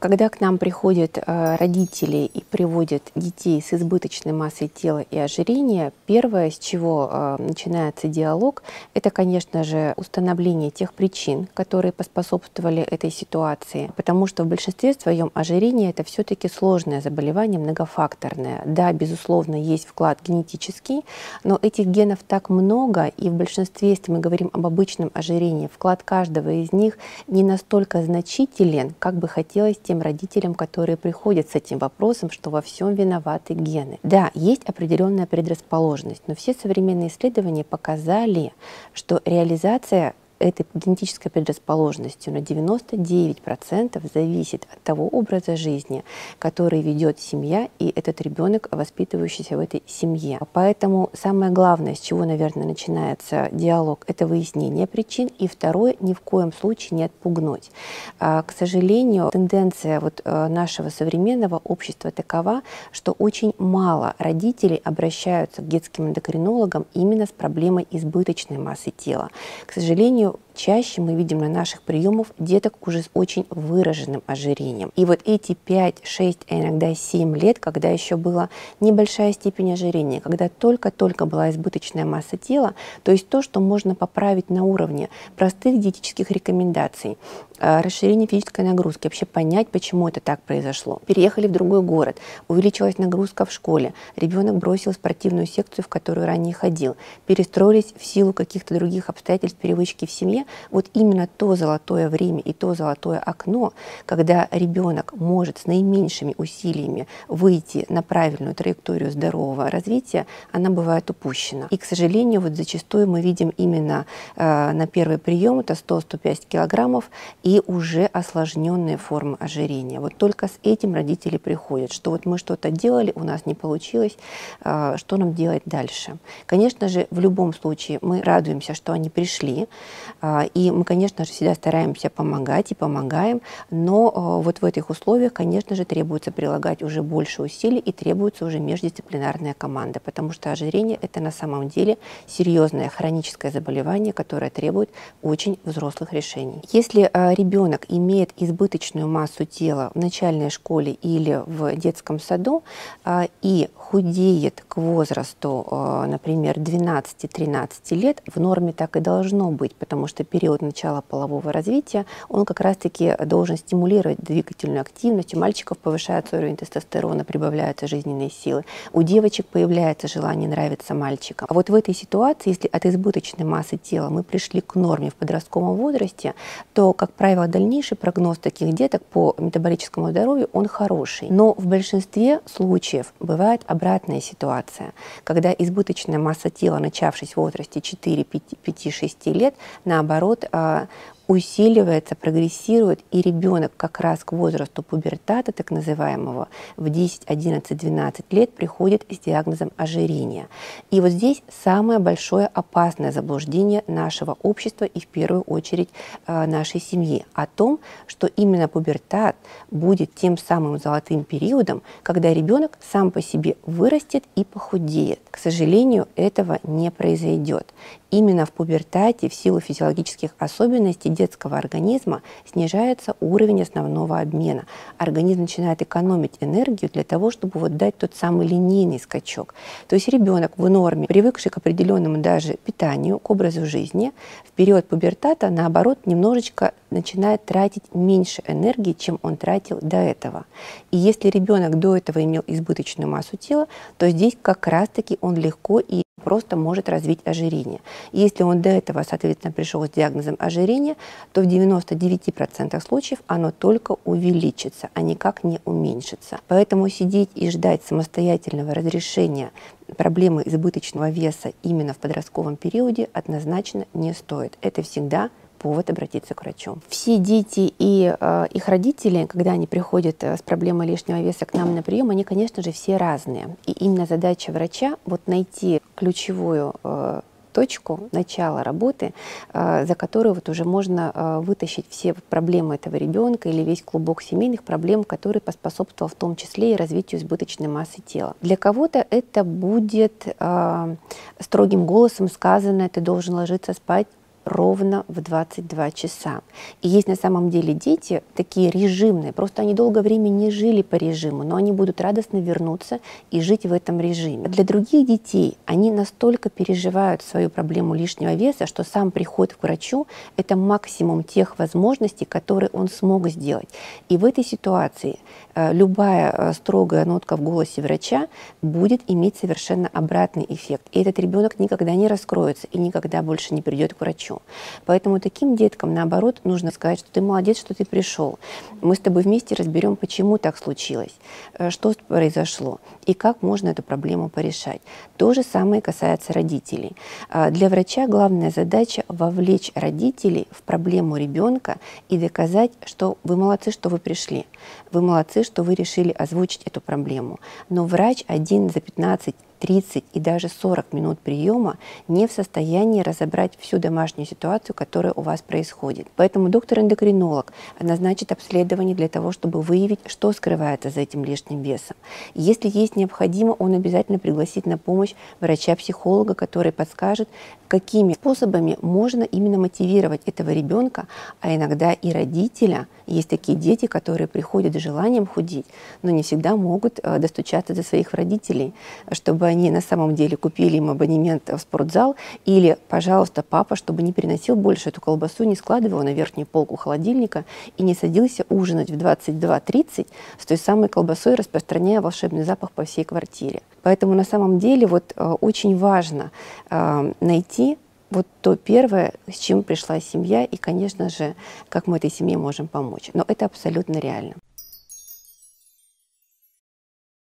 Когда к нам приходят э, родители и приводят детей с избыточной массой тела и ожирения, первое, с чего э, начинается диалог, это, конечно же, установление тех причин, которые поспособствовали этой ситуации, потому что в большинстве своем ожирение это все-таки сложное заболевание, многофакторное. Да, безусловно, есть вклад генетический, но этих генов так много, и в большинстве, если мы говорим об обычном ожирении, вклад каждого из них не настолько значителен, как бы хотелось тем родителям, которые приходят с этим вопросом, что во всем виноваты гены. Да, есть определенная предрасположенность, но все современные исследования показали, что реализация этой генетической предрасположенностью на 99% зависит от того образа жизни, который ведет семья и этот ребенок, воспитывающийся в этой семье. Поэтому самое главное, с чего, наверное, начинается диалог, это выяснение причин. И второе, ни в коем случае не отпугнуть. А, к сожалению, тенденция вот э, нашего современного общества такова, что очень мало родителей обращаются к детским эндокринологам именно с проблемой избыточной массы тела. К сожалению, you чаще мы видим на наших приемах деток уже с очень выраженным ожирением. И вот эти 5, 6, а иногда 7 лет, когда еще была небольшая степень ожирения, когда только-только была избыточная масса тела, то есть то, что можно поправить на уровне простых диетических рекомендаций, э, расширение физической нагрузки, вообще понять, почему это так произошло. Переехали в другой город, увеличилась нагрузка в школе, ребенок бросил спортивную секцию, в которую ранее ходил, перестроились в силу каких-то других обстоятельств, привычки в семье, вот именно то золотое время и то золотое окно, когда ребенок может с наименьшими усилиями выйти на правильную траекторию здорового развития, она бывает упущена. И, к сожалению, вот зачастую мы видим именно э, на первый прием, это 100-105 килограммов, и уже осложненные формы ожирения. Вот только с этим родители приходят, что вот мы что-то делали, у нас не получилось, э, что нам делать дальше. Конечно же, в любом случае мы радуемся, что они пришли, а, и мы, конечно же, всегда стараемся помогать и помогаем, но а, вот в этих условиях, конечно же, требуется прилагать уже больше усилий и требуется уже междисциплинарная команда, потому что ожирение – это на самом деле серьезное хроническое заболевание, которое требует очень взрослых решений. Если а, ребенок имеет избыточную массу тела в начальной школе или в детском саду и худеет к возрасту, например, 12-13 лет, в норме так и должно быть, потому что период начала полового развития, он как раз-таки должен стимулировать двигательную активность. У мальчиков повышается уровень тестостерона, прибавляются жизненные силы. У девочек появляется желание нравиться мальчикам. А вот в этой ситуации, если от избыточной массы тела мы пришли к норме в подростковом возрасте, то, как правило, дальнейший прогноз таких деток по метаболическому здоровью, он хороший. Но в большинстве случаев бывает обратная ситуация, когда избыточная масса тела, начавшись в возрасте 4-5-6 лет, наоборот, а, усиливается, прогрессирует, и ребенок как раз к возрасту пубертата, так называемого, в 10, 11, 12 лет приходит с диагнозом ожирения. И вот здесь самое большое опасное заблуждение нашего общества и в первую очередь э, нашей семьи о том, что именно пубертат будет тем самым золотым периодом, когда ребенок сам по себе вырастет и похудеет. К сожалению, этого не произойдет. Именно в пубертате в силу физиологических особенностей детского организма снижается уровень основного обмена. Организм начинает экономить энергию для того, чтобы вот дать тот самый линейный скачок. То есть ребенок в норме, привыкший к определенному даже питанию, к образу жизни, в период пубертата, наоборот, немножечко начинает тратить меньше энергии, чем он тратил до этого. И если ребенок до этого имел избыточную массу тела, то здесь как раз-таки он легко и просто может развить ожирение. Если он до этого, соответственно, пришел с диагнозом ожирения, то в 99% случаев оно только увеличится, а никак не уменьшится. Поэтому сидеть и ждать самостоятельного разрешения проблемы избыточного веса именно в подростковом периоде однозначно не стоит. Это всегда повод обратиться к врачу. Все дети и э, их родители, когда они приходят э, с проблемой лишнего веса к нам на прием, они, конечно же, все разные. И именно задача врача вот найти ключевую э, точку начала работы, э, за которую вот уже можно э, вытащить все проблемы этого ребенка или весь клубок семейных проблем, который поспособствовал в том числе и развитию избыточной массы тела. Для кого-то это будет э, строгим голосом сказано, ты должен ложиться спать ровно в 22 часа. И есть на самом деле дети такие режимные, просто они долгое время не жили по режиму, но они будут радостно вернуться и жить в этом режиме. Для других детей они настолько переживают свою проблему лишнего веса, что сам приход к врачу – это максимум тех возможностей, которые он смог сделать. И в этой ситуации э, любая э, строгая нотка в голосе врача будет иметь совершенно обратный эффект. И этот ребенок никогда не раскроется и никогда больше не придет к врачу. Поэтому таким деткам, наоборот, нужно сказать, что ты молодец, что ты пришел. Мы с тобой вместе разберем, почему так случилось, э, что произошло и как можно эту проблему порешать. То же самое касается родителей. А, для врача главная задача вовлечь родителей в проблему ребенка и доказать, что вы молодцы, что вы пришли. Вы молодцы, что вы решили озвучить эту проблему. Но врач один за 15 30 и даже 40 минут приема не в состоянии разобрать всю домашнюю ситуацию, которая у вас происходит. Поэтому доктор-эндокринолог назначит обследование для того, чтобы выявить, что скрывается за этим лишним весом. Если есть необходимо, он обязательно пригласит на помощь врача-психолога, который подскажет, какими способами можно именно мотивировать этого ребенка, а иногда и родителя. Есть такие дети, которые приходят с желанием худеть, но не всегда могут э, достучаться до своих родителей, чтобы они на самом деле купили им абонемент в спортзал, или, пожалуйста, папа, чтобы не переносил больше эту колбасу, не складывал на верхнюю полку холодильника и не садился ужинать в 22.30 с той самой колбасой, распространяя волшебный запах по всей квартире. Поэтому на самом деле вот э, очень важно э, найти вот то первое, с чем пришла семья, и, конечно же, как мы этой семье можем помочь. Но это абсолютно реально.